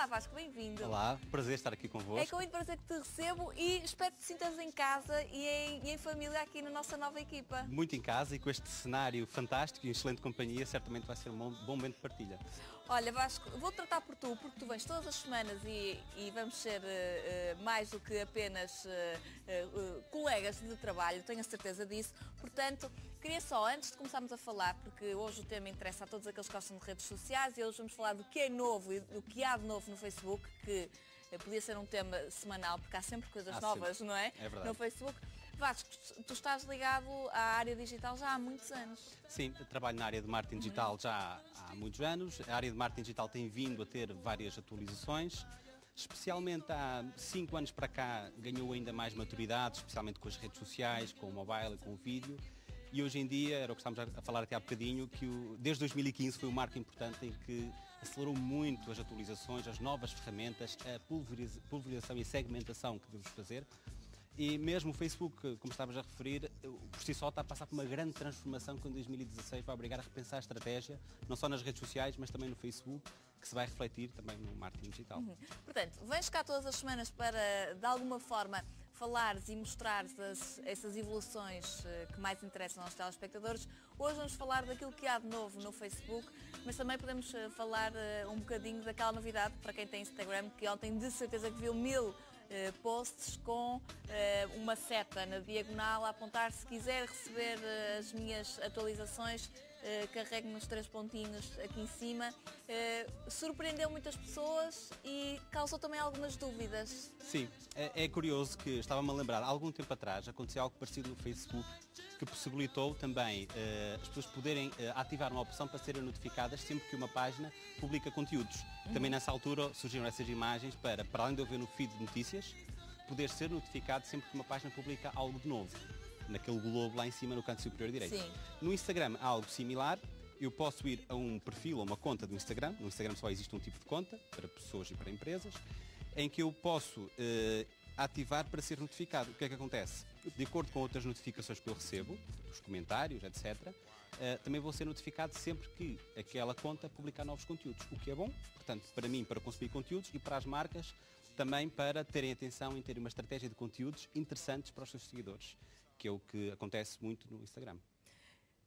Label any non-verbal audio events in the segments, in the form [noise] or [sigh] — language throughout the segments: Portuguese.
Olá Vasco, bem-vindo. Olá, prazer estar aqui convosco. É com muito prazer que te recebo e espero que te sintas em casa e em, e em família aqui na nossa nova equipa. Muito em casa e com este cenário fantástico e excelente companhia, certamente vai ser um bom, bom momento de partilha. Olha Vasco, vou tratar por tu, porque tu vens todas as semanas e, e vamos ser uh, uh, mais do que apenas uh, colegas de trabalho, tenho a certeza disso. Portanto, queria só, antes de começarmos a falar, porque hoje o tema interessa a todos aqueles que gostam de redes sociais e hoje vamos falar do que é novo e do que há de novo no Facebook, que eh, podia ser um tema semanal, porque há sempre coisas há novas, sempre. não é? É verdade. No Facebook. Vasco, tu estás ligado à área digital já há muitos anos. Sim, trabalho na área de marketing digital já há muitos anos. A área de marketing digital tem vindo a ter várias atualizações. Especialmente há cinco anos para cá ganhou ainda mais maturidade, especialmente com as redes sociais, com o mobile, com o vídeo. E hoje em dia, era o que estávamos a falar até há bocadinho, que o, desde 2015 foi um marco importante em que acelerou muito as atualizações, as novas ferramentas, a pulverização e segmentação que devemos fazer. E mesmo o Facebook, como estavas a referir, por si só está a passar por uma grande transformação que em 2016 vai obrigar a repensar a estratégia, não só nas redes sociais, mas também no Facebook, que se vai refletir também no marketing digital. Uhum. Portanto, vens cá todas as semanas para, de alguma forma, falares e mostrares as, essas evoluções eh, que mais interessam aos telespectadores. Hoje vamos falar daquilo que há de novo no Facebook, mas também podemos eh, falar eh, um bocadinho daquela novidade para quem tem Instagram, que ontem de certeza que viu mil eh, posts com eh, uma seta na diagonal a apontar se quiser receber eh, as minhas atualizações carregue nos três pontinhos aqui em cima. surpreendeu muitas pessoas e causou também algumas dúvidas. Sim, é, é curioso que estava-me a lembrar, há algum tempo atrás aconteceu algo parecido no Facebook que possibilitou também uh, as pessoas poderem uh, ativar uma opção para serem notificadas sempre que uma página publica conteúdos. Uhum. Também nessa altura surgiram essas imagens para, para além de eu ver no feed de notícias, poder ser notificado sempre que uma página publica algo de novo. Naquele globo lá em cima no canto superior direito. Sim. No Instagram há algo similar. Eu posso ir a um perfil ou uma conta do Instagram. No Instagram só existe um tipo de conta, para pessoas e para empresas, em que eu posso uh, ativar para ser notificado. O que é que acontece? De acordo com outras notificações que eu recebo, os comentários, etc., Uh, também vou ser notificado sempre que aquela conta publicar novos conteúdos, o que é bom, portanto, para mim, para consumir conteúdos e para as marcas, também para terem atenção em ter uma estratégia de conteúdos interessantes para os seus seguidores, que é o que acontece muito no Instagram.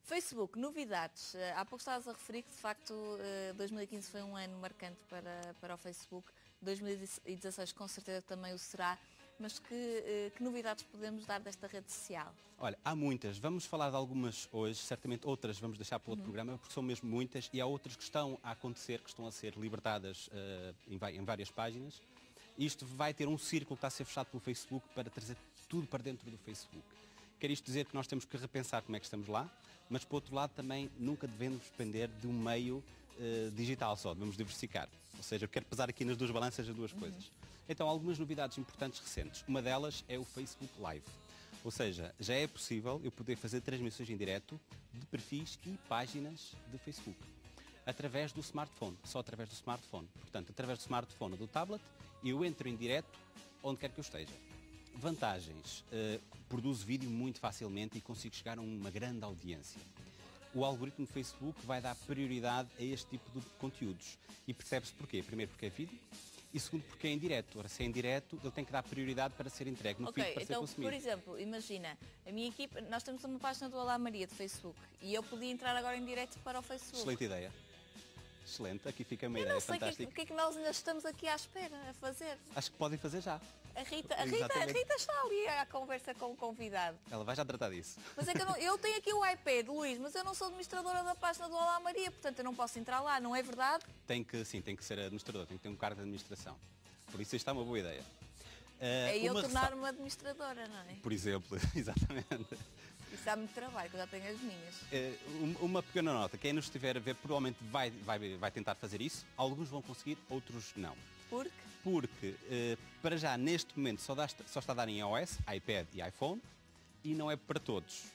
Facebook, novidades. Eh, há pouco estavas a referir que de facto 2015 eh, foi um ano marcante para, para o Facebook, 2016 com certeza também o será, mas que, eh, que novidades podemos dar desta rede social? Olha, há muitas. Vamos falar de algumas hoje, certamente outras vamos deixar para outro uhum. programa, porque são mesmo muitas e há outras que estão a acontecer, que estão a ser libertadas uh, em, em várias páginas. Isto vai ter um círculo que está a ser fechado pelo Facebook para trazer tudo para dentro do Facebook. Quer isto dizer que nós temos que repensar como é que estamos lá, mas por outro lado também nunca devemos depender de um meio uh, digital só, devemos diversificar. Ou seja, eu quero pesar aqui nas duas balanças as duas uhum. coisas. Então, algumas novidades importantes recentes. Uma delas é o Facebook Live. Ou seja, já é possível eu poder fazer transmissões em direto de perfis e páginas de Facebook através do smartphone, só através do smartphone. Portanto, através do smartphone ou do tablet, eu entro em direto onde quer que eu esteja. Vantagens. Uh, produzo vídeo muito facilmente e consigo chegar a uma grande audiência. O algoritmo do Facebook vai dar prioridade a este tipo de conteúdos. E percebe-se porquê? Primeiro porque é vídeo e segundo porque é em direto. Ora, se é em direto, ele tem que dar prioridade para ser entregue no okay, feed para então, ser consumido. por exemplo, imagina, a minha equipe, nós temos uma página do Olá Maria de Facebook e eu podia entrar agora em direto para o Facebook. Excelente ideia. Excelente, aqui fica uma eu ideia não sei fantástica. O que, é que nós ainda estamos aqui à espera a fazer? Acho que podem fazer já. A Rita, a Rita, a Rita está ali à conversa com o convidado. Ela vai já tratar disso. Mas é que eu, não, eu tenho aqui o iPad, Luís, mas eu não sou administradora da página do Olá Maria, portanto eu não posso entrar lá, não é verdade? Tem que, sim, tem que ser administrador, tem que ter um cargo de administração. Por isso isto é uma boa ideia. Uh, é eu tornar-me administradora, não é? Por exemplo, [laughs] exatamente. Isso dá muito trabalho, que eu já tenho as minhas. Uh, uma pequena nota, quem nos estiver a ver provavelmente vai, vai, vai tentar fazer isso. Alguns vão conseguir, outros não. Por quê? Porque, uh, para já, neste momento, só, dá, só está a dar em iOS, iPad e iPhone e não é para todos.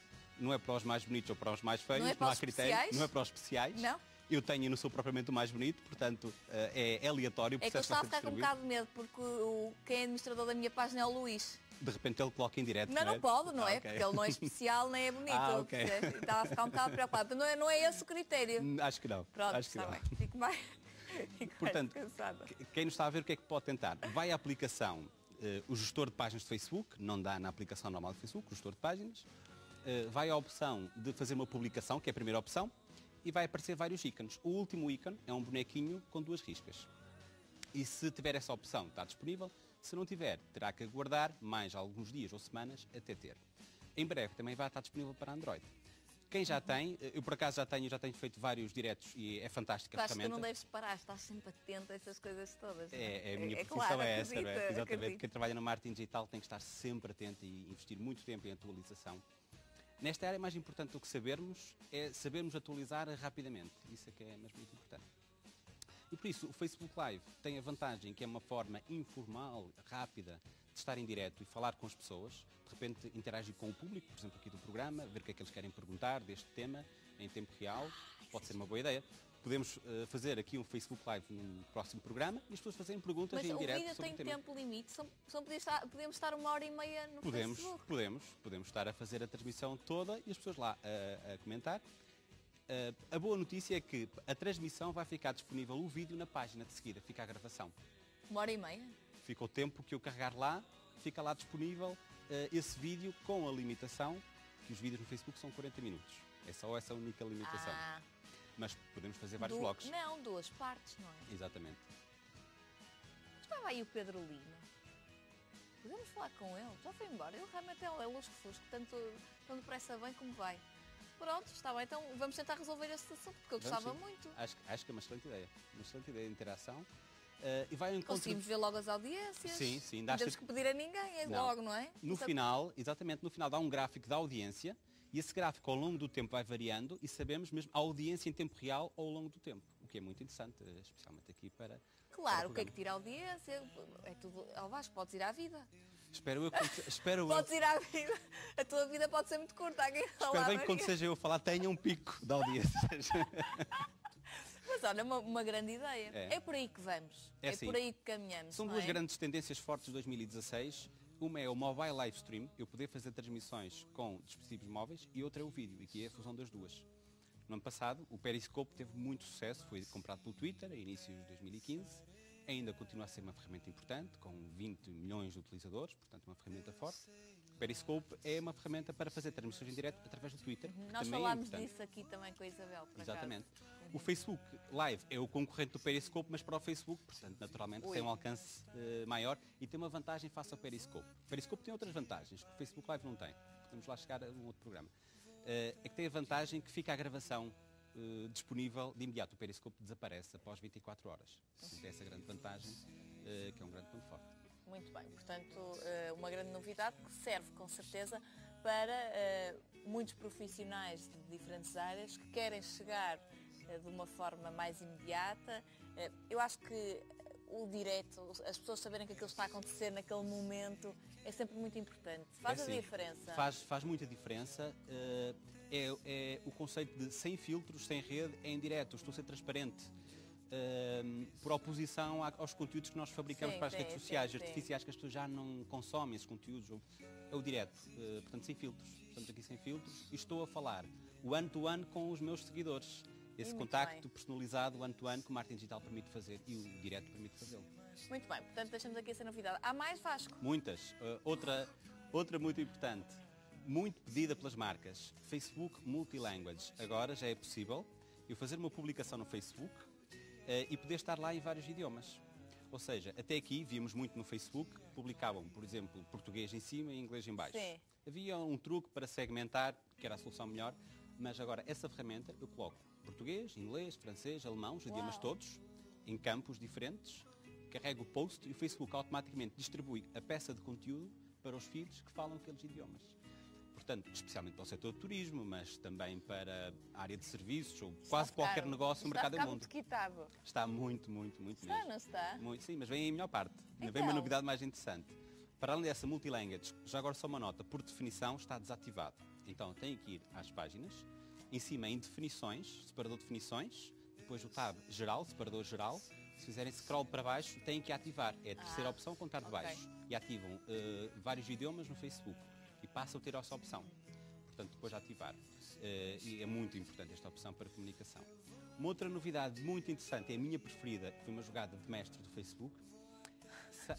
Não é para os mais bonitos ou para os mais feios, não, é para não há critério, especiais? não é para os especiais. Não? Eu tenho e não sou propriamente o mais bonito, portanto é, é aleatório. É que eu estava a ficar com um bocado de medo, porque o, quem é administrador da minha página é o Luís de repente ele coloca em direto. Não, não, é? pode, não ah, é? Okay. Porque ele não é especial nem é bonito. [laughs] Ah, okay. Estava a ficar um bocado preocupado. Não é, não é esse o critério. Hum, acho que não. Pronto, Acho que não. bem. Fico bem. [laughs] Portanto, quem nos está a ver, o que é que pode tentar? Vai à aplicação, uh, o gestor de páginas de Facebook, não dá na aplicação normal de Facebook, o gestor de páginas, uh, vai à opção de fazer uma publicação, que é a primeira opção, e vai aparecer vários ícones. O último ícone é um bonequinho com duas riscas. E se tiver essa opção, está disponível. Se não tiver, terá que aguardar mais alguns dias ou semanas até ter. Em breve também vai estar disponível para Android. Quem já tem, eu por acaso já tenho, já tenho feito vários diretos e é fantástica a ferramenta. que não deves parar, estás sempre atento a essas coisas todas. É? é, é, a minha é, profissão claro, é essa, acredita, é? Exatamente. Acredito. Quem trabalha no marketing digital tem que estar sempre atento e investir muito tempo em atualização. Nesta área, mais importante do que sabermos é sabermos atualizar rapidamente. Isso é que é mesmo muito importante. E por isso, o Facebook Live tem a vantagem que é uma forma informal, rápida, de estar em direto e falar com as pessoas, de repente interagir com o público, por exemplo, aqui do programa, ver o que é que eles querem perguntar deste tema em tempo real, pode ser uma boa ideia. Podemos uh, fazer aqui um Facebook Live no próximo programa e as pessoas fazerem perguntas Mas em direto Mas o vídeo tem tempo limite? Só, só podemos, estar, podemos estar uma hora e meia no podemos, Facebook? Podemos, podemos estar a fazer a transmissão toda e as pessoas lá a, a comentar. Uh, a boa notícia é que a transmissão vai ficar disponível o vídeo na página de seguida, fica a gravação. Uma hora e meia? Fica o tempo que eu carregar lá, fica lá disponível uh, esse vídeo com a limitação que os vídeos no Facebook são 40 minutos. É só essa única limitação. Ah. Mas podemos fazer vários vlogs. Não, duas partes, não é? Exatamente. Estava aí o Pedro Lino. Podemos falar com ele? Já foi embora. Ele realmente é luz refusco, tanto, tanto depressa bem como vai. Pronto, está bem. Então vamos tentar resolver esse assunto, porque eu gostava sim. muito. Acho, acho que é uma excelente ideia. Uma excelente ideia de interação. Uh, e vai encontro... Conseguimos ver logo as audiências. Sim, sim. Não temos que pedir a ninguém, é não. logo, não é? No final, exatamente, no final dá um gráfico da audiência e esse gráfico ao longo do tempo vai variando e sabemos mesmo a audiência em tempo real ao longo do tempo, o que é muito interessante, especialmente aqui para. Claro, para o, o que é que tira a audiência? É tudo. Ao Vasco, podes ir à vida. Espero eu. Espero Podes ir à vida. A tua vida pode ser muito curta. Aqui Espero bem que quando seja eu a falar tenha um pico de audiências. [laughs] Mas olha, uma, uma grande ideia. É. é. por aí que vamos. É, é por aí que caminhamos. São duas é? grandes tendências fortes de 2016. Uma é o mobile live stream, eu poder fazer transmissões com dispositivos móveis, e outra é o vídeo, e que é a fusão das duas. No ano passado, o Periscope teve muito sucesso, foi comprado pelo Twitter, a início de 2015, ainda continua a ser uma ferramenta importante, com 20 milhões de utilizadores, portanto uma ferramenta forte. Periscope é uma ferramenta para fazer transmissões em direto através do Twitter. Nós é falámos é disso aqui também com a Isabel. Exatamente. O Facebook Live é o concorrente do Periscope, mas para o Facebook, portanto, naturalmente Ui. tem um alcance uh, maior e tem uma vantagem face ao Periscope. O Periscope tem outras vantagens que o Facebook Live não tem. Podemos lá chegar a um outro programa. Uh, é que tem a vantagem que fica a gravação uh, disponível de imediato. O Periscope desaparece após 24 horas. Tem essa grande vantagem, que é um grande ponto forte. Muito bem, portanto, uma grande novidade que serve com certeza para muitos profissionais de diferentes áreas que querem chegar eh, de uma forma mais imediata. Eh, eu acho que o direto, as pessoas saberem que aquilo está a acontecer naquele momento, é sempre muito importante. Faz é a diferença. Faz, faz muita diferença. É, é, o conceito de sem filtros, sem rede, é em direto, estou a ser transparente. por oposição aos conteúdos que nós fabricamos sim, para as sim, redes sociais, sim, artificiais, que as pessoas já não consomem esses conteúdos. É o direto, portanto, sem filtros. Estamos aqui sem filtros e estou a falar o ano-to-ano -one com os meus seguidores esse contacto bem. personalizado one-to-one que o marketing digital permite fazer e o direto permite fazê-lo. Muito bem, portanto deixamos aqui essa novidade. Há mais, Vasco? Muitas. Uh, outra, outra muito importante, muito pedida pelas marcas, Facebook Multilanguage. Agora já é possível eu fazer uma publicação no Facebook uh, e poder estar lá em vários idiomas. Ou seja, até aqui víamos muito no Facebook, publicavam, por exemplo, português em cima e inglês em baixo. Sim. Havia um truque para segmentar, que era a solução melhor, mas agora essa ferramenta eu coloco português, inglês, francês, alemão, os idiomas todos, em campos diferentes, carrego o post e o Facebook automaticamente distribui a peça de conteúdo para os filhos que falam aqueles idiomas. Portanto, especialmente para o setor do turismo, mas também para a área de serviços ou está quase qualquer negócio no mercado do mundo. Está muito, muito, muito está, mesmo. Não está? Muito, sim, mas vem a melhor parte. Então. Vem uma novidade mais interessante. Para além dessa multilanguage, já agora só uma nota, por definição está desativado. Então tem que ir às páginas, em cima em definições, separador de definições, depois o tab geral, separador geral. Se fizerem scroll para baixo, têm que ativar. É a terceira ah, opção, contar de okay. baixo. E ativam uh, vários idiomas no Facebook. Passam a ter essa opção. Portanto, depois de ativar. Uh, e é muito importante esta opção para comunicação. Uma outra novidade muito interessante, é a minha preferida, que foi uma jogada de mestre do Facebook,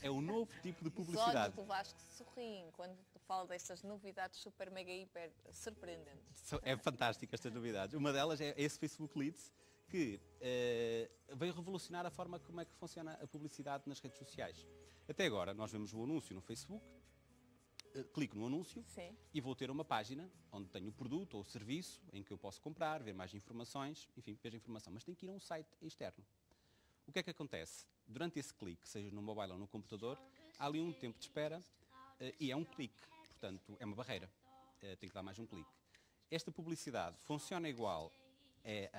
é o novo tipo de publicidade. Os olhos do Vasco sorriem quando fala destas novidades super, mega, hiper surpreendentes. É fantástico estas novidades. Uma delas é esse Facebook Leads, que uh, veio revolucionar a forma como é que funciona a publicidade nas redes sociais. Até agora, nós vemos o anúncio no Facebook, clico no anúncio Sim. e vou ter uma página onde tenho o produto ou o serviço em que eu posso comprar, ver mais informações, enfim, vejo informação. Mas tem que ir a um site externo. O que é que acontece? Durante esse clique, seja no mobile ou no computador, há ali um tempo de espera uh, e é um clique. Portanto, é uma barreira. tem que dar mais um clique. Esta publicidade funciona igual é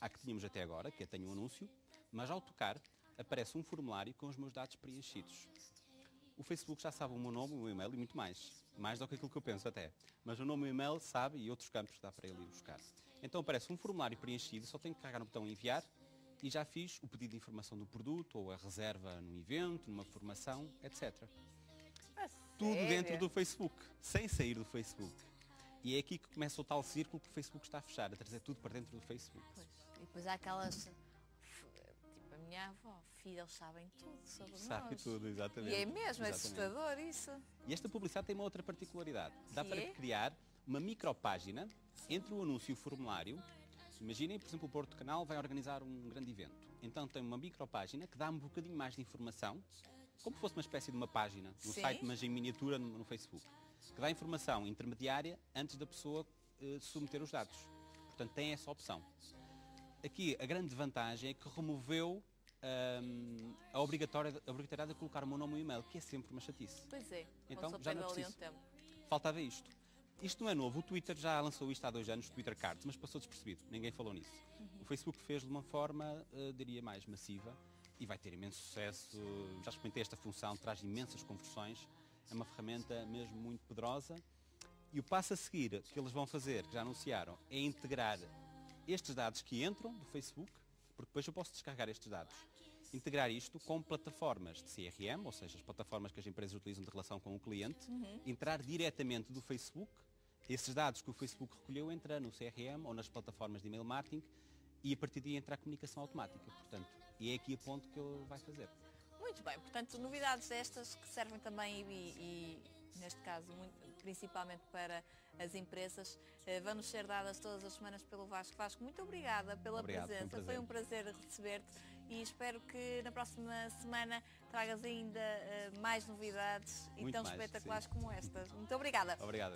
a que tínhamos até agora, que é tenho um anúncio, mas ao tocar aparece um formulário com os meus dados preenchidos. O Facebook já sabe o meu nome, o meu e-mail e muito mais. Mais do que aquilo que eu penso até. Mas o nome e o e-mail sabe e outros campos dá para ele ir buscar. Então aparece um formulário preenchido, só tenho que carregar no botão enviar e já fiz o pedido de informação do produto ou a reserva num evento, numa formação, etc. Tudo dentro do Facebook, sem sair do Facebook. E é aqui que começa o tal círculo que o Facebook está a fechar, a trazer tudo para dentro do Facebook. Pois. E depois há aquelas. Tipo, a minha avó, filha, eles sabem tudo sobre Sabe nós. tudo, exatamente. E é mesmo, é assustador isso. E esta publicidade tem uma outra particularidade. Dá que para é? criar uma micropágina entre o anúncio e o formulário. Imaginem, por exemplo, o Porto Canal vai organizar um grande evento. Então tem uma micropágina que dá um bocadinho mais de informação, como se fosse uma espécie de uma página no Sim. site, mas em miniatura no, no Facebook que dá informação intermediária antes da pessoa uh, submeter os dados. Portanto, tem essa opção. Aqui, a grande vantagem é que removeu um, a, obrigatória, a obrigatoriedade de colocar o meu nome e e-mail, que é sempre uma chatice. Pois é, Então, já não ali preciso. tempo. Faltava isto. Isto não é novo, o Twitter já lançou isto há dois anos, Twitter Cards, mas passou despercebido, ninguém falou nisso. Uhum. O Facebook fez de uma forma, uh, diria, mais massiva e vai ter imenso sucesso. Já experimentei esta função, traz imensas conversões, é uma ferramenta mesmo muito poderosa. E o passo a seguir que eles vão fazer, que já anunciaram, é integrar estes dados que entram do Facebook, porque depois eu posso descarregar estes dados, integrar isto com plataformas de CRM, ou seja, as plataformas que as empresas utilizam de relação com o cliente, Uhum. entrar diretamente do Facebook, esses dados que o Facebook recolheu entrar no CRM ou nas plataformas de e-mail marketing e a partir daí entrar a comunicação automática. Portanto, e é aqui a ponto que ele vai fazer. Muito bem, portanto, novidades estas que servem também e, e neste caso, muito, principalmente para as empresas, eh, vão-nos ser dadas todas as semanas pelo Vasco. Vasco, muito obrigada pela Obrigado, foi um presença, prazer. foi um prazer receber-te e espero que na próxima semana tragas ainda eh, mais novidades e Muito tão mais, espetaculares sim. como estas. Muito obrigada. Obrigado.